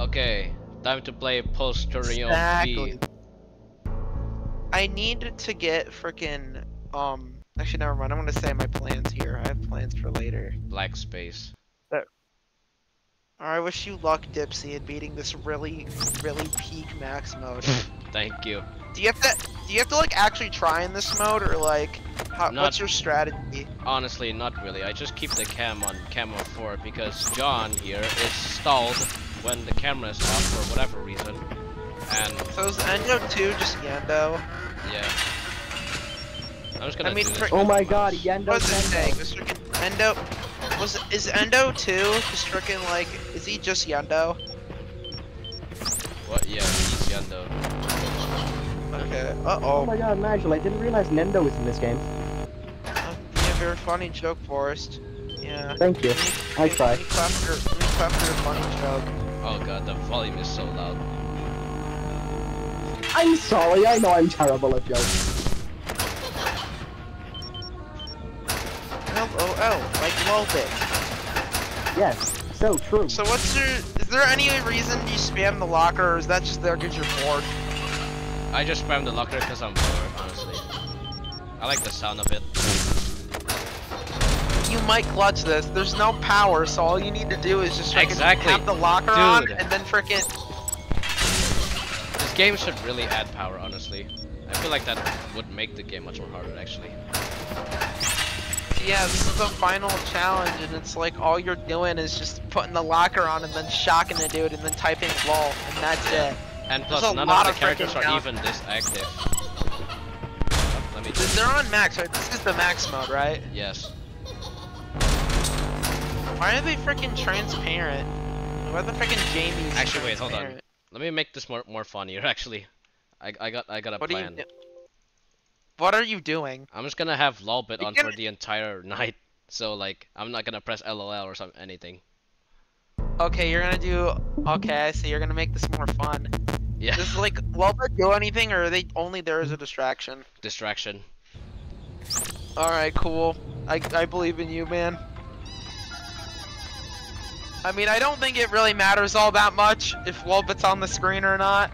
Okay, time to play Postoronnim Exactly. V. I need to get frickin' um. Actually, never mind. I'm gonna say my plans here. I have plans for later. Black space. I wish you luck, Dipsy, in beating this really, really peak max mode. Thank you. do you have to? Do you have to like actually try in this mode, or like, how, Not- what's your strategy? Honestly, not really. I just keep the cam on camera 4 because John here is stalled when the camera is off for whatever reason. And So is Endo 2 just Yendo? yeah. I'm just gonna I mean, do for- Oh my god, mouse. Yendo What's it saying? Sendo. Is frickin' Endo? Was is Endo 2 just frickin' like? Is he just Yendo? What? Yeah, he's Yendo. Okay. Uh Oh oh. my god, Nigel, I didn't realize Nendo was in this game. Yeah, very funny joke, Forrest. Yeah. Thank you. Let me- I let me- try. Let me clap for, let me clap your funny joke. Oh god, the volume is so loud. I'm sorry, I know I'm terrible at jokes. LOL, like Lolbit. Yes, so true. So what's your, is there any reason you spam the locker or is that just there because you're bored? I just spam the locker because I'm bored, honestly. I like the sound of it. You might clutch this. There's no power, so all you need to do is just Exactly. have the locker on and then frickin' This game should really add power, honestly. I feel like that would make the game much more harder, actually. Yeah, this is the final challenge, and it's like all you're doing is just putting the locker on and then shocking the dude and then typing lol, and that's it. And plus, a none of of the characters are down- even this active. Let me just... They're on max, right? This is the max mode, right? Yes. Why are they freaking transparent? Why are the freaking Jamie's Actually, wait, hold on. Let me make this more more funnier, actually. I, I got I got a What plan. What are you doing? I'm just gonna have lolbit on can- for the entire night. So like, I'm not gonna press LOL or something anything. Okay, you're gonna do. Okay, so you're gonna make this more fun. Yeah. Does like Lolbit do anything, or are they only there as a distraction? Distraction. All right, cool. I I believe in you, man. I mean, I don't think it really matters all that much if Lolbit's on the screen or not.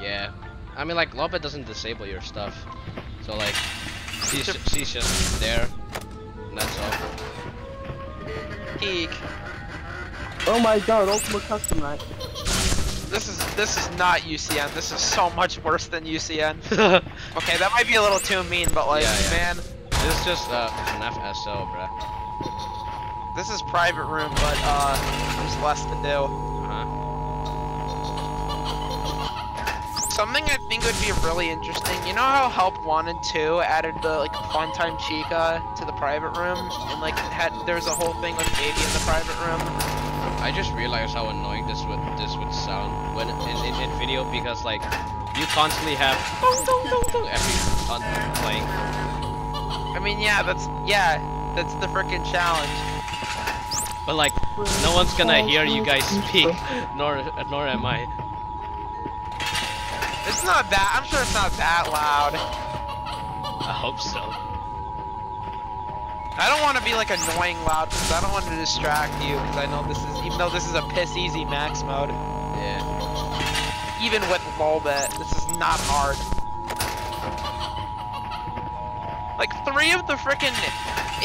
Yeah. I mean, like, lolbit doesn't disable your stuff. So like, she's she's just there. And that's all. Peak. Oh my god, Ultimate Custom Night. This is this is not UCN. This is so much worse than UCN. Okay, that might be a little too mean, but like, Yeah, yeah. man, This is just uh FNAF SO, bruh. This is private room, but uh, there's less to do. Uh-huh. Something I think would be really interesting. You know how Help Wanted 2 added the like Funtime Chica to the private room, and like had there's a whole thing with Baby in the private room. I just realized how annoying this would this would sound when in, in, in video because like you constantly have dong, dong, dong, dong every on playing. I mean, yeah, that's yeah, that's the freaking challenge. But like no one's gonna oh, hear you guys speak, nor nor am I. It's not that. I'm sure it's not that loud. I hope so. I don't want to be like annoying loud because I don't want to distract you because I know this is even though this is a piss easy max mode. Yeah. Even with Lolbit, this is not hard. Like three of the freaking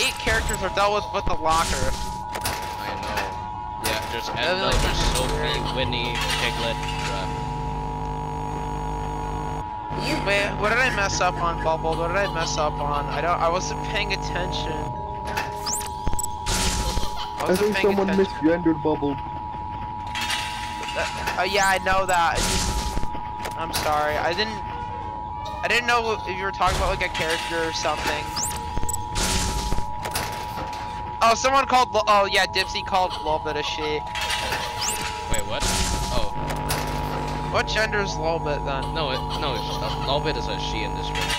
eight characters are dealt with with the locker. I know. Yeah, there's Other Endo, than there's Sophie, yeah. Winnie, Piglet, bruh. Wait, what did I mess up on, Bubble? What did I mess up on? I don't. I wasn't paying attention. I I wasn't think paying someone attention. misgendered Bubble. Uh, yeah, I know that. I just, I'm sorry. I didn't. I didn't know if you were talking about like a character or something. Oh, someone called. Lo- Oh yeah, Dipsy called Lolbit a she. Wait, what? Oh, What gender is Lolbit then? no, it, no, it's, uh, Lolbit is a she in this game.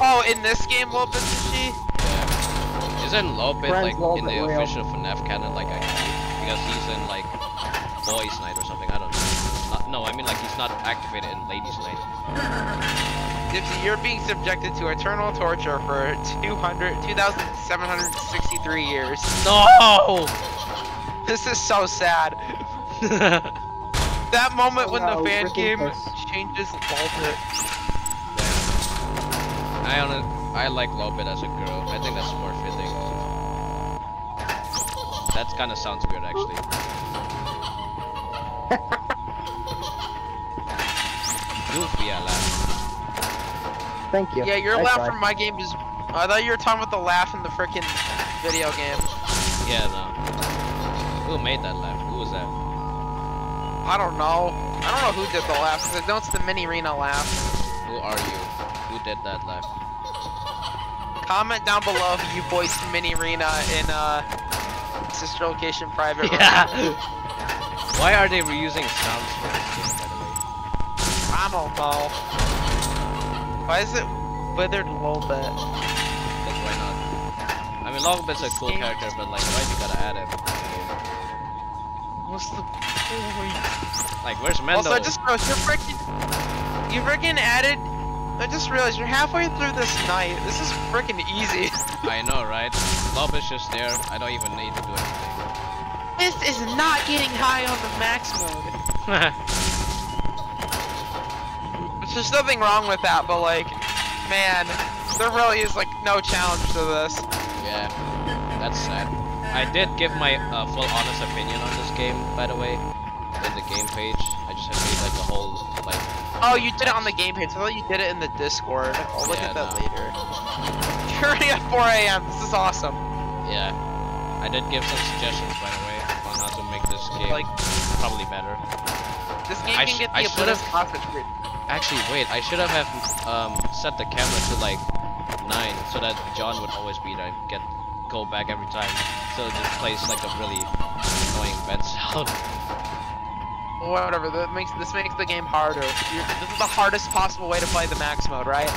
Oh, in this game, Lolbit's a she. Yeah. Isn't Lolbit Friends like in the real. official FNAF canon like a he? Because he's in like Boys Night or something, I don't know. Not, no, I mean like he's not activated in Ladies Night. Dipsy, you're being subjected to eternal torture for 200, 2,763 years. No! This is so sad. That moment when Oh, the fan freaking game piss. changes Lolbit. I on I like Lolbit as a girl. I think that's more fitting. That kind of sounds weird actually. Goofy, I laugh. Thank you. Yeah, your I laugh tried. from my game is. I thought you were talking about the laugh in the freaking video game. Yeah, no. Who made that laugh? Who was that? I don't know. I don't know who did the laugh, because I know it's the Minireena laugh. Who are you? Who did that laugh? Comment down below who you voiced Minireena in uh sister location private room. Yeah. Why are they reusing sounds for this game, by the way? I don't know. Why is it withered a little bit? Because why not? I mean, Lolbit's a cool Game- character, but like, why do you gotta add it? What's the point? Like, where's Mendo? Also, I just noticed you're freaking. You freaking added. I just realized you're halfway through this night. This is freaking easy. I know, right? Lolbit's just there. I don't even need to do anything. this is not getting high on the max mode. There's nothing wrong with that, but like, man, there really is like no challenge to this. yeah, that's sad. I did give my uh, full honest opinion on this game, by the way, in the game page. I just have made like a whole like Oh, you did it on the game page. I thought you did it in the Discord. I'll look Yeah, at that no. later. You're already at 4 a.m. This is awesome. yeah. I did give some suggestions, by the way, on how to make this game Like- probably better. This game I can get the Oblivious hostage. Actually, wait, I should have have um, set the camera to like nine, so that John would always be there. Get go back every time, so it just plays like a really annoying vent sound. Whatever. That makes this makes the game harder. You're, this is the hardest possible way to play the max mode, right?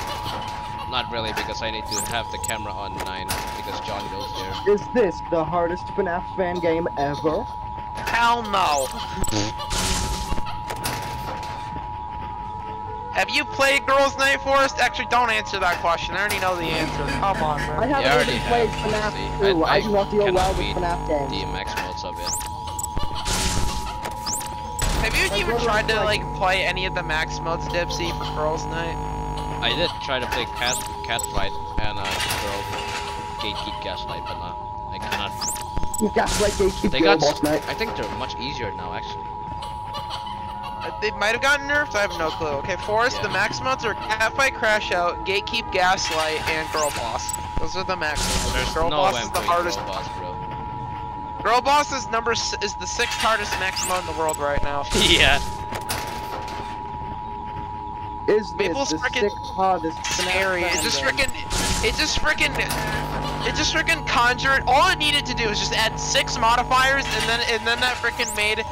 Not really, because I need to have the camera on nine because John goes there. Is this the hardest FNAF fan game ever? Hell no. Have you played Girls Night Forest? Actually, don't answer that question. I already know the answer. Come on, I man. I haven't already played have, FNAF see. 2. I- I, I do not deal cannot well with beat FNAF games. The max modes of it. Have you My even tried to like like- play any of the max modes, Dipsy, for Girls Night? I did try to play cat catfight and uh, girl gatekeep gaslight, but uh, I cannot. Gaslight Gatekeep They Girl got. Boss Night. I think they're much easier now, actually. They might have gotten nerfed. I have no clue. Okay, Forest. The max modes are Catfight, Crash Out, Gatekeep, Gaslight, and Girl Boss. Those are the max modes. There's Girl no Boss is the hardest. Girl boss, bro. Girl Boss is number s- is the sixth hardest max mode in the world right now. yeah. Is this Maple's the sixth hardest FNAF Scary. It just game? freaking. It just freaking. It just freaking conjured. All it needed to do was just add six modifiers, and then and then that freaking made.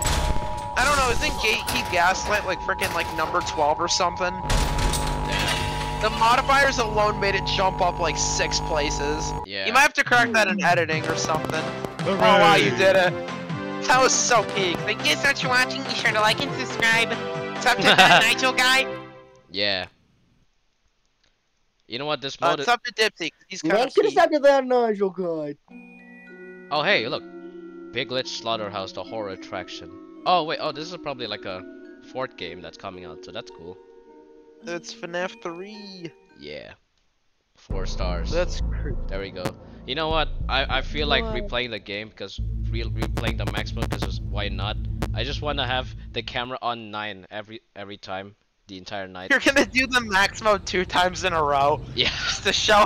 I don't know. Isn't Gatekeep Gaslight like freaking like number twelve or something? The modifiers alone made it jump up like six places. Yeah. You might have to correct that in editing or something. Oh wow, you did it. That was so peak. Thank you so much for watching. Be sure to like and subscribe. Sup to that Nigel guy. Yeah. You know what? This Uh, mode. is- sup to Dipsy. 'cause He's kind Make of sure to stop you there, Nigel guy. Oh hey, look. Piglet Slaughterhouse, the horror attraction. Oh wait, oh this is probably like a fourth game that's coming out, so that's cool. It's FNAF 3. Yeah. Four stars. That's crazy. There we go. You know what? I, I feel like What? replaying the game because re replaying the max mode because why not? I just want to have the camera on nine every every time the entire night. You're gonna do the max mode two times in a row Yeah. just to show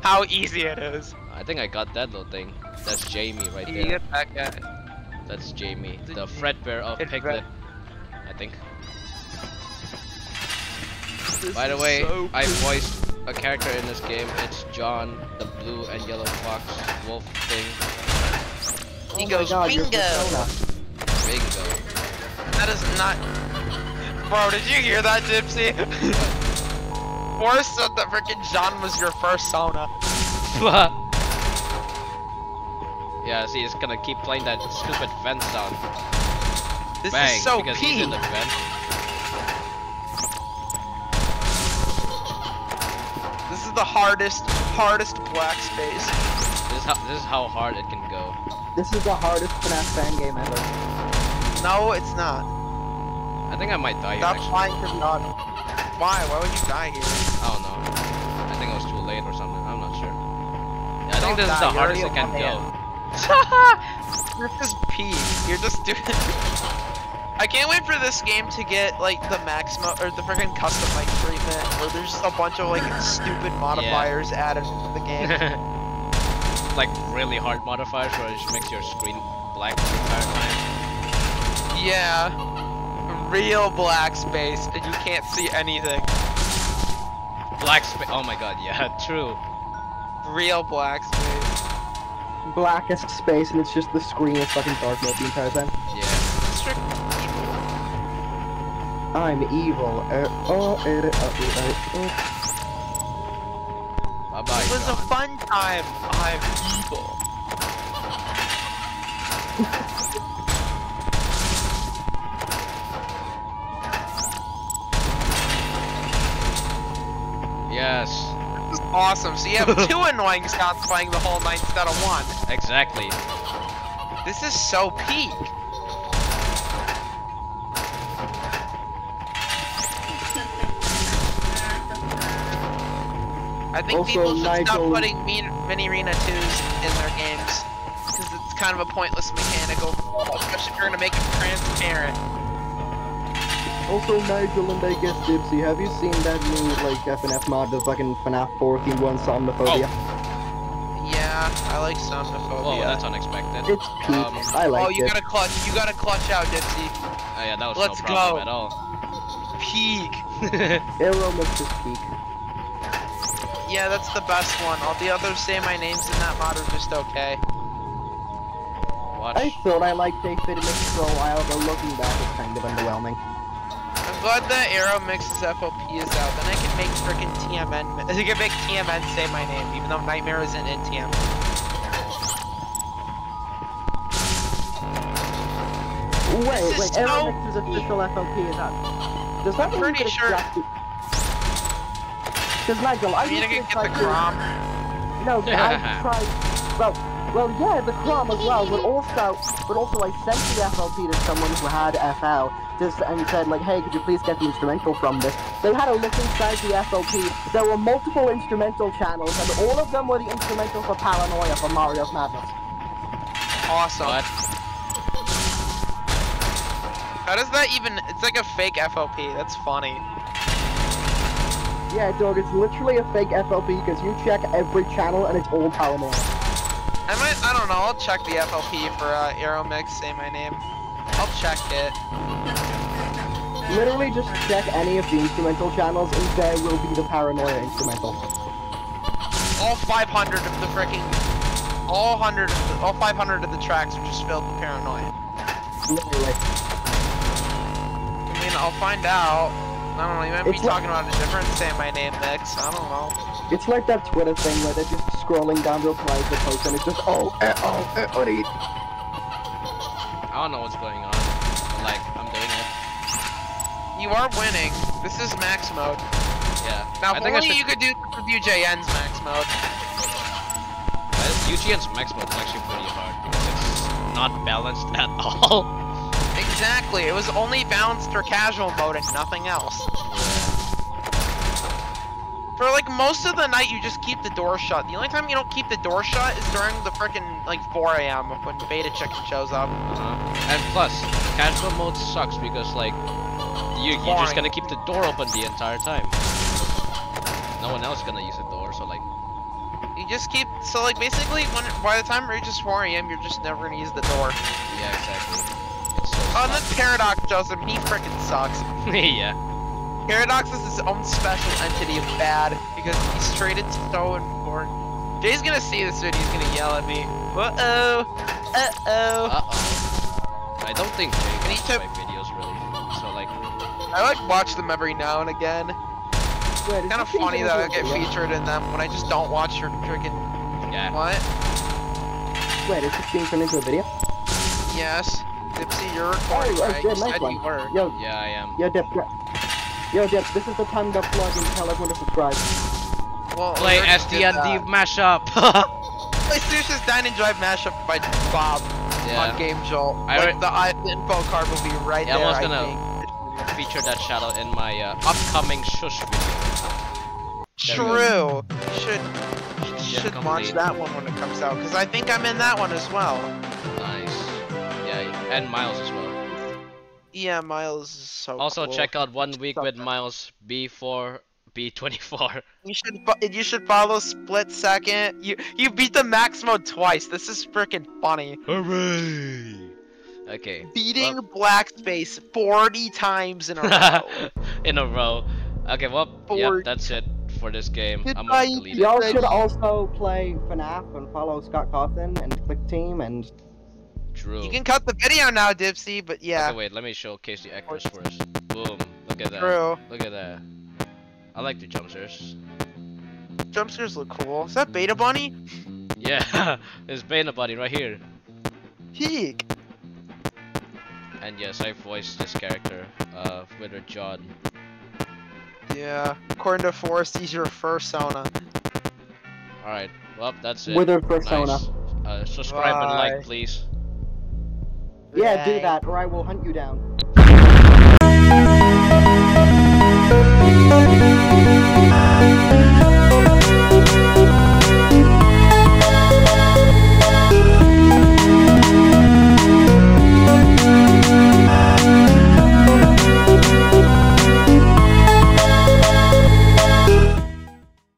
how easy it is. I think I got that little thing. That's Jamie right You there. get that guy. That's Jamie, the you- Fredbear of Piglet. I think. This By the way, so I voiced a character in this game. It's John, the blue and yellow fox wolf thing. He Oh my goes, God, bingo! Bingo. That is not. Bro, did you hear that, Gypsy? Forrest said that freaking John was your first Sona. yeah, see, it's gonna keep playing that stupid vent sound. This Bang, is so because he's in the vent. This is the hardest, hardest black space. This is how this is how hard it can go. This is the hardest FNAF fan game ever. No, it's not. I think I might die here Stop actually. flying to the on. Why? Why would you die here? I don't know. I think it was too late or something. I'm not sure. Yeah, I Don't think this is the you're hardest it can on go. You're just peak. You're just doing. I can't wait for this game to get like the maximum or the freaking custom like treatment, where there's just a bunch of like stupid modifiers added to the game. like really hard modifiers where it just makes your screen black the entire time. yeah, real black space, and you can't see anything. Black space. Oh my god, yeah, true. Real black space. Blackest space, and it's just the screen is fucking dark mode the entire time. Yeah. It's trick- I'm evil. Uh, oh, uh, uh, uh, uh. Bye bye. It was a fun time. I'm evil. awesome. So you have two annoying sounds playing the whole night instead of one. exactly. This is so peak. I think Also, people should stop putting mean, Minireena 2s in their games. Because it's kind of a pointless mechanic especially if you're gonna make it transparent. Also, Nigel and I guess Dipsy, have you seen that new like FNF mod, the fucking FNAF 14 one Somnophobia? Yeah, I like Somnophobia. Whoa, that's unexpected. It's peak. Um, I like it. oh, you it. gotta clutch. You gotta clutch out, Dipsy. Oh yeah, that was Let's no problem go. at all. Peak. Arrow mix is peak. Yeah, that's the best one. All the others say my names in that mod are just okay. Watch. I thought I liked Dave Mix for a while, but looking back, it's kind of underwhelming. I'm glad that Arrow Mix's FLP is out. Then I can make freaking TMN. I can make TMN say my name, even though Nightmare isn't in TMN. Wait, is wait, so Arrow Mix's official FLP is out. Does that mean pretty you sure- Because Nigel, I Are you used gonna get the to- Crom? No, I tried. Well, well, yeah, the Chrome as well, but also, but also, I sent the FLP to someone who had FL, just and said like, hey, could you please get the instrumental from this? They had a look inside the FLP. There were multiple instrumental channels, and all of them were the instrumental for Paranoia for Mario's Madness. Awesome. What? How does that even? It's like a fake FLP. That's funny. Yeah, dog, it's literally a fake FLP because you check every channel and it's all Paranoia. I might. I don't know. I'll check the FLP for uh, Arrow Mix. Say my name. I'll check it. Literally, just check any of the instrumental channels, and there will be the Paranoia instrumental. All 500 of the freaking. All 100. Of the, all 500 of the tracks are just filled with paranoia. Literally. I mean, I'll find out. I don't know. You might be It's like- talking about a different say my name mix. I don't know. It's like that Twitter thing where they're just scrolling down to reply to the post and it's just oh eh, oh eh, oh eh. I don't know what's going on. But like, I'm doing it. You are winning. This is max mode. Yeah. Now, I if think I only should. you could do review JN's max mode. Uh, UGN's max mode is actually pretty hard because it's not balanced at all. Exactly. It was only balanced for casual mode and nothing else. Most of the night, you just keep the door shut. The only time you don't keep the door shut is during the frickin' like 4 a.m. when beta chicken shows up. Uh-huh. And plus, casual mode sucks because like you you're just gonna keep the door open the entire time. No one else gonna use the door, so like You just keep so like basically when by the time it reaches 4 a.m. you're just never gonna use the door. yeah, exactly. So Oh, and then Paradox does him. He frickin' sucks. yeah. Paradox is his own special entity of bad because he's traded so important. Jay's gonna see this video, he's gonna yell at me. Uh oh. Uh oh. Uh oh. I don't think Jay need watches to- my videos really. So like, I like watch them every now and again. Wait, is Kind of funny that I get video? featured in them when I just don't watch your freaking yeah. what? Wait, is this being turned into a video? Yes. Dipsy, you're recording, Oh, oh, right? good, you said one. you were. Yo, Yeah, I am. yo, Dip, yo, Dip, this is the time to plug and tell everyone to subscribe. Well, Play we already did SD&D mashup. Play Serious Dine and Drive mashup by Bob yeah. on Game Jolt. I like the, I, the info card will be right Yeah, I there. was gonna- think. feature that shout out in my uh, upcoming shush video. True. You should you Yeah, should watch that one when it comes out because I think I'm in that one as well. Nice. Yeah, and Miles as well. Yeah, Miles is so. Also, cool. check out One Week with Miles B4 B24. You should you should follow Split Second. You you beat the max mode twice. This is freaking funny. Hooray! Okay. Beating Well- Black Space 40 times in a row. in a row. Okay, well, yep, that's it for this game. I'm gonna delete it. Y'all should also play FNAF and follow Scott Cawthon and Click Team and True. you can cut the video now, Dipsy, but yeah. Okay, wait, let me showcase the actors first. Boom. Look at that. True. Look at that. I like the jump scares. Jump scares look cool. Is that Beta Bunny? Yeah, it's Beta Bunny right here. Peak. And yes, I voiced this character, uh, Wither John. Yeah. According to Forrest, he's your fursona. Alright, well, that's it. Withered Persona. Nice. Uh, subscribe and like, please. Yeah, do that, or I will hunt you down. Thank ah. you.